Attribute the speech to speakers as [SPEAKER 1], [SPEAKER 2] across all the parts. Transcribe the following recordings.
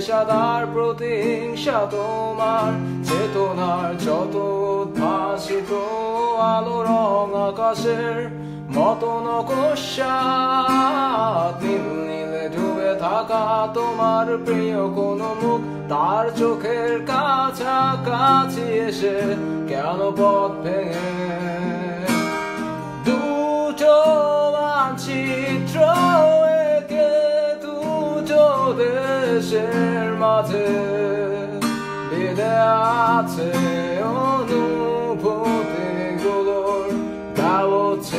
[SPEAKER 1] পেশাদার প্রতিহিংসা তোমার, চেতনার যত উদ্ভাসিত আলো রং আকাশের মতো নকশাত নীল নীলে ডুবে থাকা তোমার প্রিয় কোন মুখ, তার চোখের কাছাকাছি এসে কেন পথ ভেঙে şaşırmadı Bir de atı onu putik olur Davut'u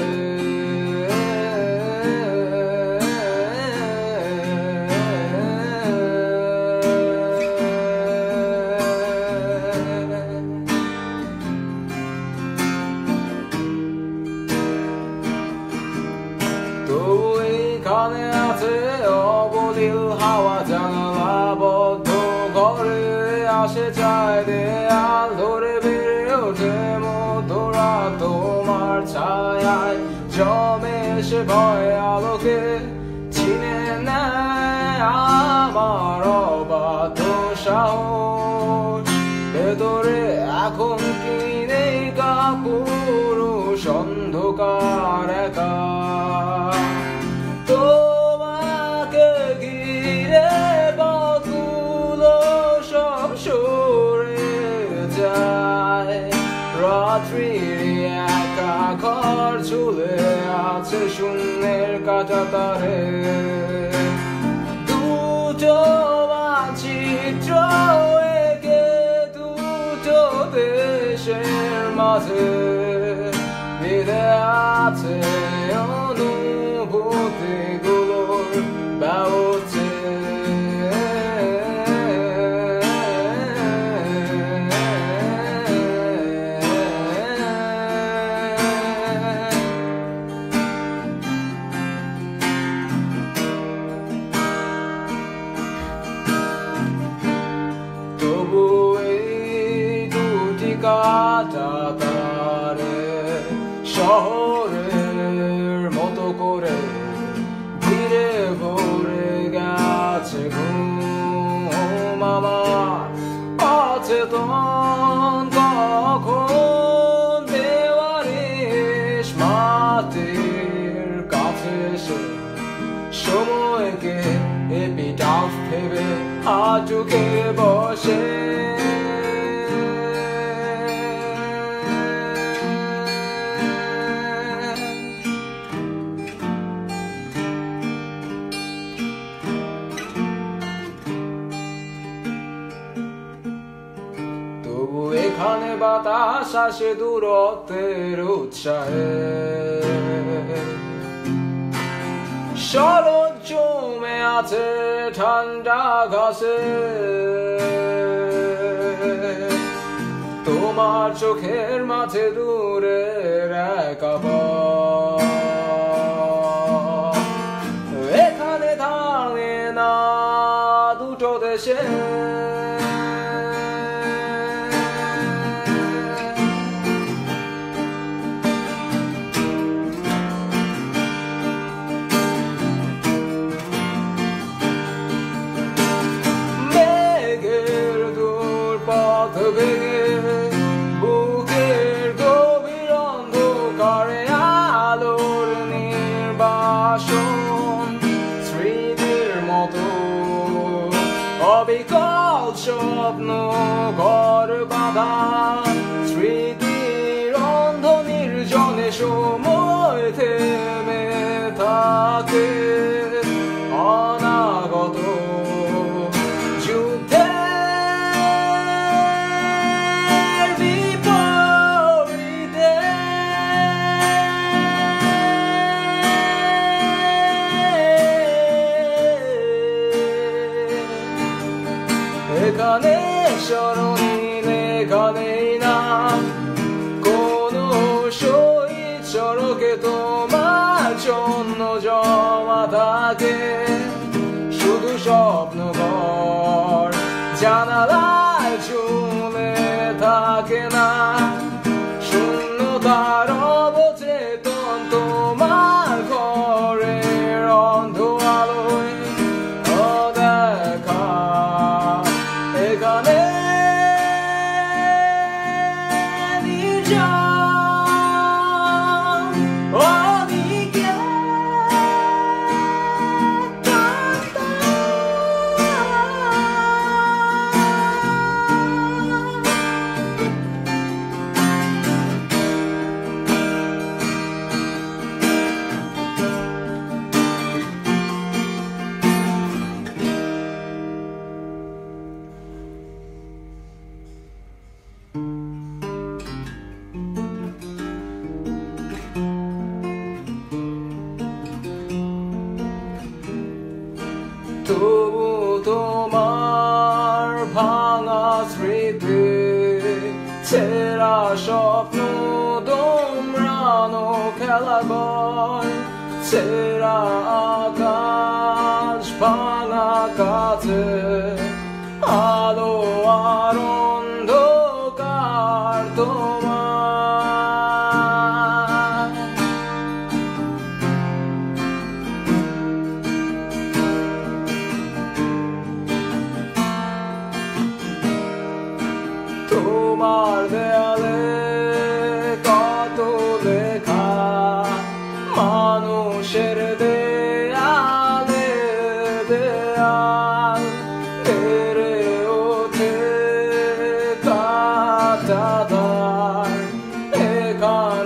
[SPEAKER 1] Doğu ikanı ভয় আলোকে চিনে নেয় আমার অবাধ সাহস। ভেতরে এখন কি নেই কাপুরুষ অন্ধকার একা। তোমাকে ঘিরে সব সরে যায়। রাত্রির ঝুলে আছে শূন্যের কাটা তারে দুটো মানচিত্র একে দুটো দেশের মাঝে। আছে অনুভূতিগুলোর ব্যবছে অচেতন কখন দেওয়ারিস মাটির কাছে এসে সময়কে এপিটাফ ভেবে আজুকে বসে বাতাস আসে দূরত্বের উৎসাহে। শরৎ জমে আছে ঠান্ডা ঘাসে। তোমার চোখের মাঝে দূরে একা পথ। এখানে দাঁড়ে না দুটো দেশে। ভেঙে বুকের গভীর অন্ধকারে আলোর নির্বাসন স্মৃতির মতো। অবিকল স্বপ্ন ঘর বাঁধা, স্মৃতির অন্ধ নির্জনে সময় শুধু স্বপ্নঘর। জানালায় চলে থাকে না। শূন্যতার অবচেতন তোমার ঘরের অন্ধ আলোয় অদেখা। এখানে তবু তোমার ভাঙা স্মৃতি ছেঁড়া স্বপ্ন তোমরানো খেলা ঘর ছেঁড়া আকাশ ভাঙা কাছে তোমার দেয়ালে কত লেখা মানুষের দেয়ালে দেয়াল বেড়ে ওঠে কাটাদার এখানে